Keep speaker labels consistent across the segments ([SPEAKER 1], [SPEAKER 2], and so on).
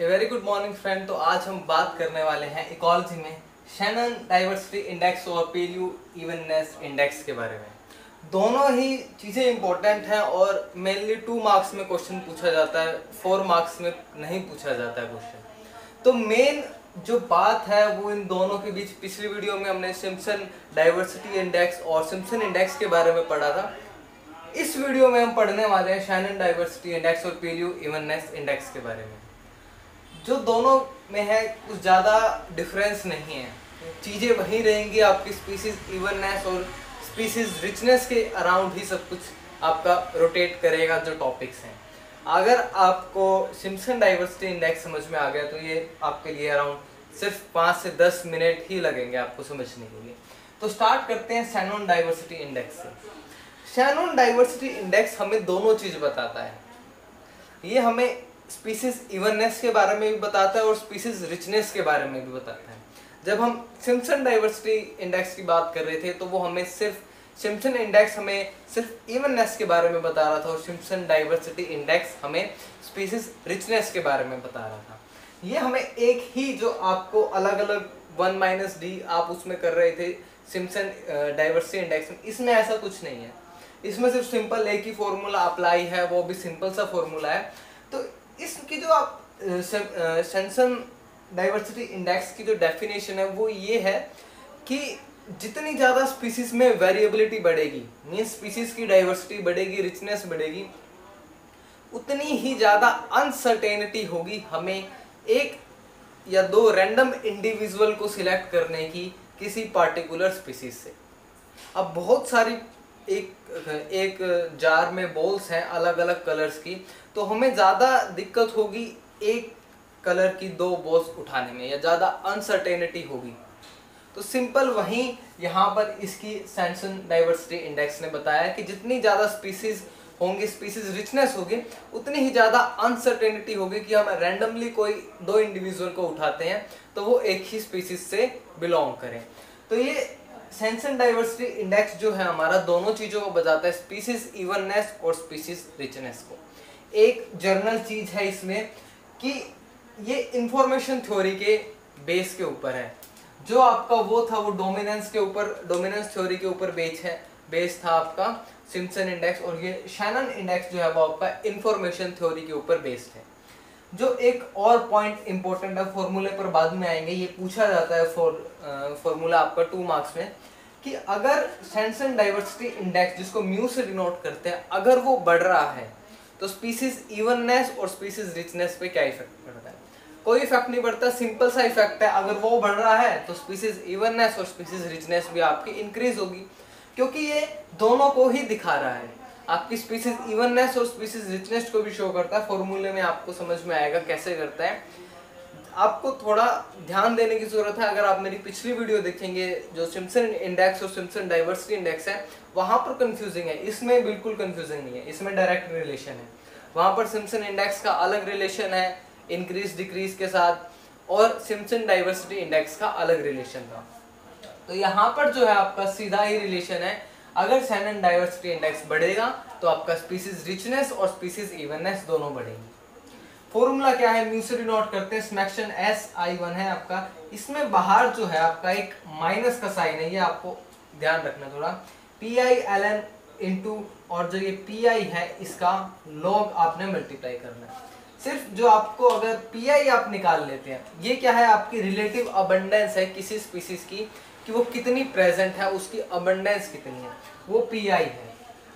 [SPEAKER 1] Very good morning friend तो आज हम बात करने वाले हैं इकोलॉजी में शैनन डाइवर्सिटी इंडेक्स और पीलियू इवननेस इंडेक्स के बारे में। दोनों ही चीज़ें इंपॉर्टेंट हैं और मेनली टू मार्क्स में क्वेश्चन पूछा जाता है फोर मार्क्स में नहीं पूछा जाता है क्वेश्चन तो मेन जो बात है वो इन दोनों के बीच पिछली वीडियो में हमने सिम्पसन डाइवर्सिटी इंडेक्स और सिम्पसन इंडेक्स के बारे में पढ़ा था। इस वीडियो में हम पढ़ने वाले हैं शैनन डाइवर्सिटी इंडेक्स और पीलियू इवननेस इंडेक्स के बारे में। जो दोनों में है, कुछ ज़्यादा डिफरेंस नहीं है। चीज़ें वही रहेंगी, आपकी स्पीसीज इवननेस और स्पीसीज रिचनेस के अराउंड ही सब कुछ आपका रोटेट करेगा जो टॉपिक्स हैं। अगर आपको सिम्सन डाइवर्सिटी इंडेक्स समझ में आ गया तो ये आपके लिए अराउंड सिर्फ़ पाँच से दस मिनट ही लगेंगे आपको समझने के लिए। तो स्टार्ट करते हैं सैनोन डाइवर्सिटी इंडेक्स से। शैनोन डाइवर्सिटी इंडेक्स हमें दोनों चीज़ बताता है। ये हमें स्पीसीज इवननेस के बारे में भी बताता है और स्पीसीज रिचनेस के बारे में भी बताता है। जब हम सिम्सन डाइवर्सिटी इंडेक्स की बात कर रहे थे तो वो हमें सिर्फ़ सिम्सन इंडेक्स हमें सिर्फ़ इवननेस के बारे में बता रहा था और सिम्सन डाइवर्सिटी इंडेक्स हमें स्पीसीज रिचनेस के बारे में बता रहा था। ये हमें एक ही जो आपको अलग अलग वन माइनस डी आप उसमें कर रहे थे सिम्सन डाइवर्सिटी इंडेक्स में, इसमें ऐसा कुछ नहीं है। इसमें सिर्फ़ सिंपल एक ही फॉर्मूला अप्लाई है, वो भी सिंपल सा फॉर्मूला है। तो इसकी जो आप सेंसन डाइवर्सिटी इंडेक्स की जो डेफिनेशन है, वो ये है कि जितनी ज़्यादा स्पीसीज में वेरिएबिलिटी बढ़ेगी मीन स्पीसीज की डाइवर्सिटी बढ़ेगी रिचनेस बढ़ेगी, उतनी ही ज़्यादा अनसर्टेनिटी होगी हमें एक या दो रैंडम इंडिविजुअल को सिलेक्ट करने की किसी पार्टिकुलर स्पीसीज से। अब बहुत सारी एक एक जार में बॉल्स हैं अलग अलग कलर्स की तो हमें ज़्यादा दिक्कत होगी एक कलर की दो बॉल्स उठाने में, या ज़्यादा अनसर्टेनिटी होगी। तो सिंपल वहीं यहाँ पर इसकी सैमसन डाइवर्सिटी इंडेक्स ने बताया कि जितनी ज़्यादा स्पीसीज होंगी स्पीसीज रिचनेस होगी, उतनी ही ज़्यादा अनसर्टेनिटी होगी कि हम रैंडमली कोई दो इंडिविजुअल को उठाते हैं तो वो एक ही स्पीसीज से बिलोंग करें। तो ये सेंसन डाइवर्सिटी इंडेक्स जो है हमारा, दोनों चीज़ों को बताता है स्पीसीज इवननेस और स्पीसीज रिचनेस को। एक जर्नल चीज़ है इसमें कि ये इंफॉर्मेशन थ्योरी के बेस के ऊपर है। जो आपका वो था, वो डोमिनेंस के ऊपर डोमिनेंस थ्योरी के ऊपर बेस है बेस था आपका सिम्पसन इंडेक्स और ये शैनन इंडेक्स जो है, वो आपका इंफॉर्मेशन थ्योरी के ऊपर बेस्ड है। जो एक और पॉइंट इंपॉर्टेंट है फॉर्मूले पर बाद में आएँगे, ये पूछा जाता है फॉर फॉर्मूला आपका टू मार्क्स में, कि अगर सेंसन डाइवर्सिटी इंडेक्स जिसको म्यू से डिनोट करते हैं, अगर वो बढ़ रहा है तो स्पीसीज इवननेस और स्पीसीज रिचनेस पे क्या इफ़ेक्ट पड़ता है? कोई इफ़ेक्ट नहीं पड़ता सिंपल सा इफ़ेक्ट है, अगर वो बढ़ रहा है तो स्पीसीज इवननेस और स्पीसीज रिचनेस भी आपकी इंक्रीज होगी, क्योंकि ये दोनों को ही दिखा रहा है। आपकी स्पीसीज इवननेस और स्पीसीज रिचनेस को भी शो करता है। फॉर्मूले में आपको समझ में आएगा कैसे करता है। आपको थोड़ा ध्यान देने की ज़रूरत है। अगर आप मेरी पिछली वीडियो देखेंगे, जो सिम्सन इंडेक्स और सिम्सन डाइवर्सिटी इंडेक्स है, वहाँ पर कंफ्यूजिंग है। इसमें बिल्कुल कंफ्यूजिंग नहीं है। इसमें डायरेक्ट रिलेशन है। वहाँ पर सिम्सन इंडेक्स का अलग रिलेशन है इंक्रीज डिक्रीज के साथ, और सिम्सन डाइवर्सिटी इंडेक्स का अलग रिलेशन था। तो यहाँ पर जो है आपका सीधा ही रिलेशन है। अगर सैनन डाइवर्सिटी इंडेक्स बढ़ेगा तो आपका स्पीसीज रिचनेस और स्पीसीज इवननेस दोनों बढ़ेंगे। फॉर्मूला क्या है? म्यू से डिनोट करते हैं स्मैक्शन एस आई वन है आपका। इसमें बाहर जो है आपका एक माइनस का साइन है, ये आपको ध्यान रखना थोड़ा। P I L N into और जो ये पी आई है, इसका लॉग आपने मल्टीप्लाई करना है। सिर्फ़ जो आपको अगर पी आई आप निकाल लेते हैं, ये क्या है? आपकी रिलेटिव अबंडेंस है किसी स्पीसीज की। कि वो कितनी प्रेजेंट है, उसकी अबंडेंस कितनी है। वो पी आई है।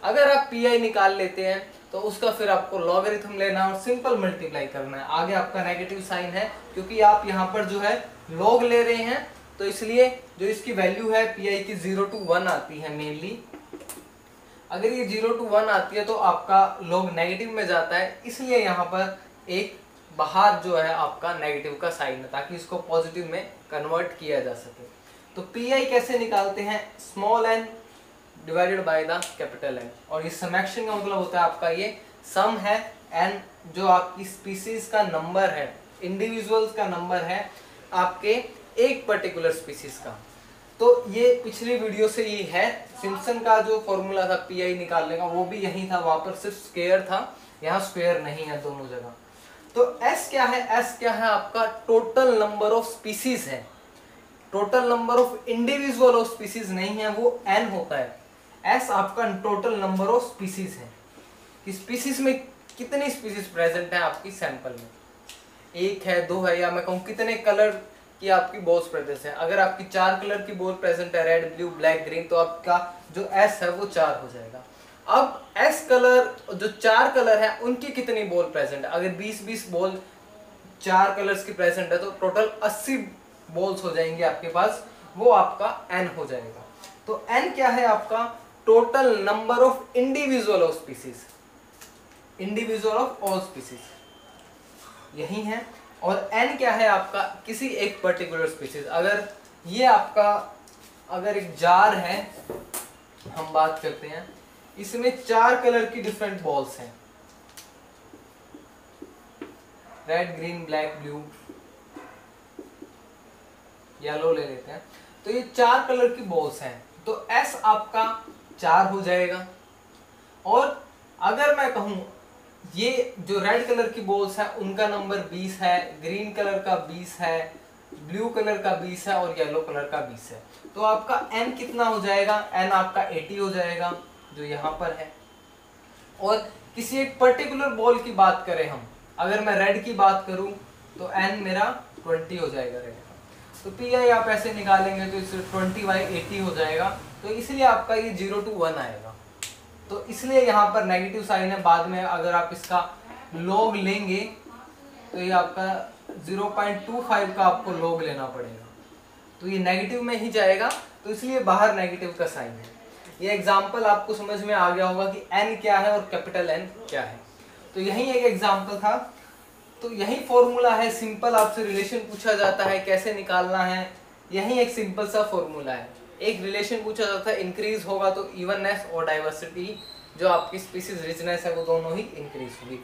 [SPEAKER 1] अगर आप पी आई निकाल लेते हैं तो उसका फिर आपको लॉगरिथम लेना और सिंपल मल्टीप्लाई करना है। आगे आपका नेगेटिव साइन है, क्योंकि आप यहाँ पर जो है लॉग ले रहे हैं तो इसलिए जो इसकी वैल्यू है पी आई की ज़ीरो टू वन आती है मेनली अगर ये ज़ीरो टू वन आती है तो आपका लॉग नेगेटिव में जाता है। इसलिए यहाँ पर एक बाहर जो है आपका नेगेटिव का साइन है, ताकि इसको पॉजिटिव में कन्वर्ट किया जा सके। तो पी आई कैसे निकालते हैं? Small N divided by the capital N और ये समेक्शन का मतलब होता है आपका ये सम है एन जो आपकी स्पीसीज का नंबर है इंडिविजुअल्स का नंबर है आपके एक पर्टिकुलर स्पीसीज का। तो ये पिछली वीडियो से ये है। सिम्पसन का जो फॉर्मूला था पी आई निकालने का, वो भी यही था, वहाँ पर सिर्फ़ स्क्वेयर था। यहाँ स्क्वेयर नहीं है दोनों जगह। तो एस क्या है? एस क्या है आपका टोटल नंबर ऑफ़ स्पीसीज है। Total number of individual of species नहीं है, वो एन होता है। एस आपका टोटल नंबर ऑफ़ स्पीसीज है। कि स्पीसीज में कितनी स्पीसीज प्रेजेंट है आपकी सैंपल में? एक है, दो है, या मैं कहूँ कितने कलर की आपकी बॉल्स प्रेजेंट है? अगर आपकी चार कलर की बॉल प्रेजेंट है, रेड, ब्लू, ब्लैक, ग्रीन तो आपका जो एस है, वो चार हो जाएगा। अब एस कलर, जो चार कलर है, उनकी कितनी बॉल प्रेजेंट है? अगर 20-20 बॉल चार कलर्स की प्रेजेंट है तो टोटल 80 बॉल्स हो जाएँगे आपके पास, वो आपका एन हो जाएगा। तो एन क्या है आपका? Total number of individual of species individual of all species यही है। और एन क्या है आपका? किसी एक पर्टिकुलर स्पीसीज अगर ये आपका, अगर एक जार है, हम बात करते हैं। इसमें चार कलर की डिफरेंट बॉल्स हैं। Red green black blue yellow ले लेते हैं। तो ये चार कलर की बॉल्स हैं। तो एस आपका चार हो जाएगा। और अगर मैं कहूँ, ये जो रेड कलर की बॉल्स है, उनका नंबर 20 है ग्रीन कलर का 20 है ब्लू कलर का 20 है और येलो कलर का 20 है। तो आपका एन कितना हो जाएगा? एन आपका एटी हो जाएगा, जो यहाँ पर है। और किसी एक पर्टिकुलर बॉल की बात करें हम। अगर मैं रेड की बात करूँ तो एन मेरा 20 हो जाएगा रेड तो पी आई आप ऐसे निकालेंगे तो इसे 20 बाई एटी हो जाएगा। तो इसलिए आपका ये ज़ीरो टू वन आएगा। तो इसलिए यहाँ पर नेगेटिव साइन है, बाद में अगर आप इसका लॉग लेंगे तो ये आपका 0.25 का आपको लॉग लेना पड़ेगा। तो ये नेगेटिव में ही जाएगा। तो इसलिए बाहर नेगेटिव का साइन है। ये एग्ज़ाम्पल आपको समझ में आ गया होगा कि एन क्या है और कैपिटल एन क्या है। तो यही एक एग्ज़ाम्पल था। तो यही फॉर्मूला है सिंपल आपसे रिलेशन पूछा जाता है, कैसे निकालना है। यही एक सिंपल सा फॉर्मूला है। एक रिलेशन पूछा जाता है इंक्रीज होगा तो इवननेस और डाइवर्सिटी जो आपकी स्पीसीज रिचनेस है, वो दोनों ही इंक्रीज होगी।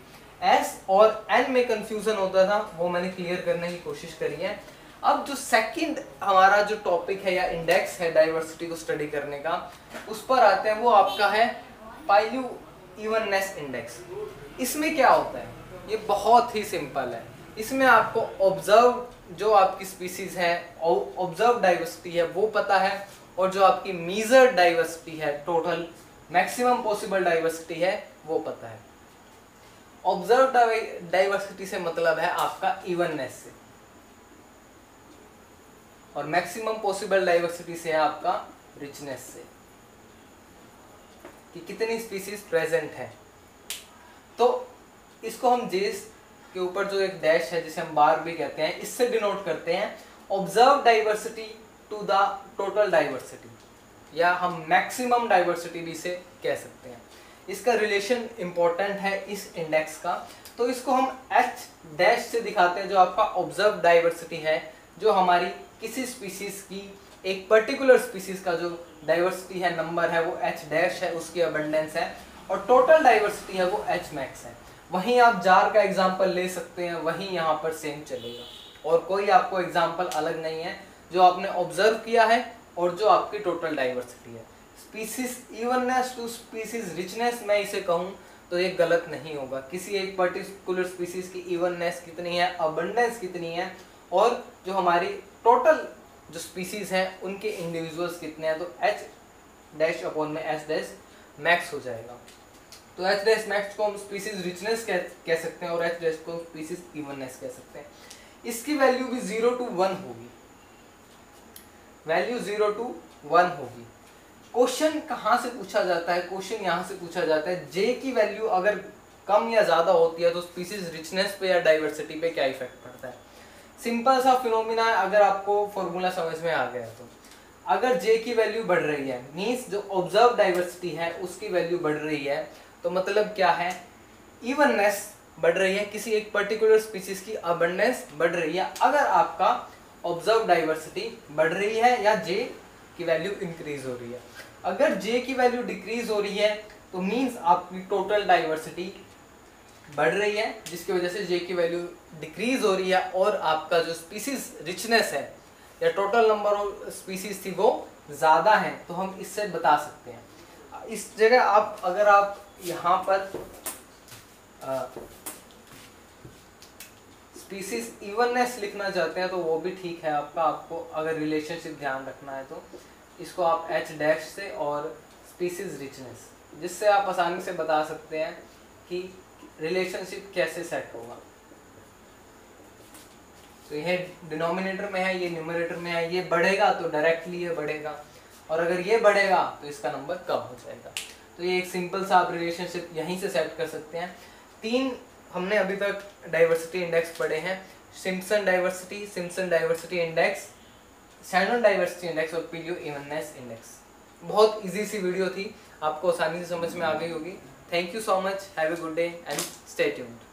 [SPEAKER 1] एस और एन में कंफ्यूजन होता था, वो मैंने क्लियर करने की कोशिश करी है। अब जो सेकंड हमारा जो टॉपिक है या इंडेक्स है डाइवर्सिटी को स्टडी करने का, उस पर आते हैं, वो आपका है पाइल्यू इवननेस इंडेक्स इसमें क्या होता है? ये बहुत ही सिंपल है। इसमें आपको ऑब्ज़र्व जो आपकी स्पीसीज है ऑब्ज़र्व डाइवर्सिटी है, वो पता है, और जो आपकी मीजर डाइवर्सिटी है टोटल मैक्सिमम पॉसिबल डाइवर्सिटी है, वो पता है। ऑब्ज़र्व डाइवर्सिटी से मतलब है आपका इवननेस से। और मैक्सिमम पॉसिबल डाइवर्सिटी से है आपका रिचनेस से। कि कितनी स्पीसीज प्रेजेंट है। तो इसको हम जेस के ऊपर जो एक डैश है, जिसे हम बार भी कहते हैं, इससे डिनोट करते हैं observe diversity to the total diversity या हम मैक्सिमम डाइवर्सिटी भी इसे कह सकते हैं। इसका रिलेशन इंपॉर्टेंट है इस इंडेक्स का। तो इसको हम एच डैश से दिखाते हैं, जो आपका ऑब्ज़र्व डाइवर्सिटी है, जो हमारी किसी स्पीसीज की, एक पर्टिकुलर स्पीसीज का जो डाइवर्सिटी है नंबर है, वो एच डैश है, उसकी अबंडेंस है, और टोटल डाइवर्सिटी है, वो एच मैक्स है। वहीं आप जार का एग्ज़ाम्पल ले सकते हैं, वहीं यहाँ पर सेम चलेगा। और कोई आपको एग्ज़ाम्पल अलग नहीं है, जो आपने ऑब्ज़र्व किया है और जो आपकी टोटल डाइवर्सिटी है। Species evenness to species richness मैं इसे कहूँ तो ये गलत नहीं होगा। किसी एक पर्टिकुलर स्पीसीज की इवननेस कितनी है अबंडेंस कितनी है, और जो हमारी टोटल जो स्पीसीज हैं, उनके इंडिविजुअल्स कितने हैं तो एच डैश अपॉन में एच डैश मैक्स हो जाएगा। तो एच डैश मैक्स को हम स्पीसीज रिचनेस कह, कह सकते हैं और एच डैश को स्पीसीज इवननेस कह सकते हैं। इसकी वैल्यू भी ज़ीरो टू वन होगी। वैल्यू ज़ीरो टू वन होगी। क्वेश्चन कहाँ से पूछा जाता है? क्वेश्चन यहाँ से पूछा जाता है। जे की वैल्यू अगर कम या ज़्यादा होती है तो स्पीसीज रिचनेस पे या डाइवर्सिटी पे क्या इफ़ेक्ट पड़ता है? सिंपल सा फिनोमिना है अगर आपको फॉर्मूला समझ में आ गया तो। अगर जे की वैल्यू बढ़ रही है मीन्स जो ऑब्ज़र्व डाइवर्सिटी है उसकी वैल्यू बढ़ रही है तो मतलब क्या है? इवननेस बढ़ रही है, किसी एक पर्टिकुलर स्पीसीज की अबंडेंस बढ़ रही है। अगर आपका ऑब्ज़र्व डाइवर्सिटी बढ़ रही है या जे की वैल्यू इंक्रीज हो रही है। अगर जे की वैल्यू डिक्रीज हो रही है तो मीन्स आपकी टोटल डाइवर्सिटी बढ़ रही है, जिसकी वजह से जे की वैल्यू डिक्रीज हो रही है और आपका जो स्पीसीज रिचनेस है, या टोटल नंबर ऑफ़ स्पीसीज थी वो ज़्यादा है तो हम इससे बता सकते हैं। इस जगह आप, अगर आप यहाँ पर स्पीसीज इवननेस लिखना चाहते हैं तो वो भी ठीक है आपका। आपको अगर रिलेशनशिप ध्यान रखना है तो इसको आप एच डैश से और स्पीसीज रिचनेस जिससे आप आसानी से बता सकते हैं कि रिलेशनशिप कैसे सेट होगा। तो यह डिनोमिनेटर में है ये न्यूमरेटर में है ये बढ़ेगा तो डायरेक्टली ये बढ़ेगा। और अगर ये बढ़ेगा तो इसका नंबर कम हो जाएगा। तो ये एक सिंपल सा आप रिलेशनशिप यहीं से सेट कर सकते हैं। तीन, हमने अभी तक डाइवर्सिटी इंडेक्स पढ़े हैं। Simpson diversity Simpson diversity index Shannon diversity index और पीलियो इवननेस इंडेक्स बहुत इजी सी वीडियो थी। आपको आसानी से समझ में आ गई होगी। Thank you so much have a good day and stay tuned